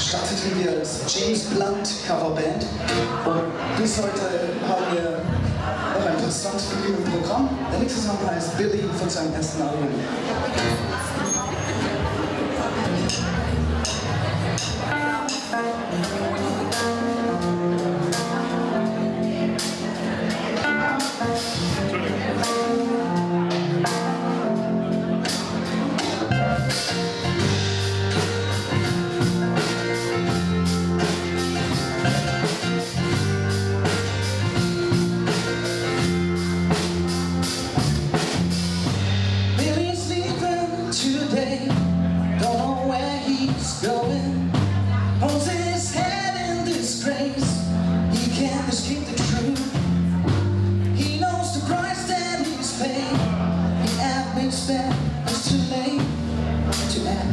starteten wir als James Blunt Coverband und bis heute haben wir noch ein paar Songs für im Programm. Der nächste Song heißt Billy von seinem ersten Album.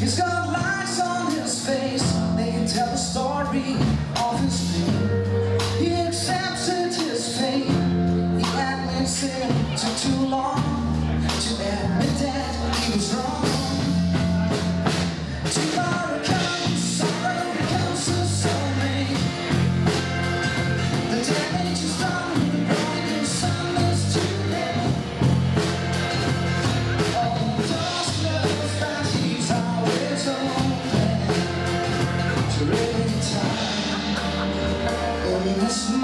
He's got lights on his face. They can tell the story. Jesus.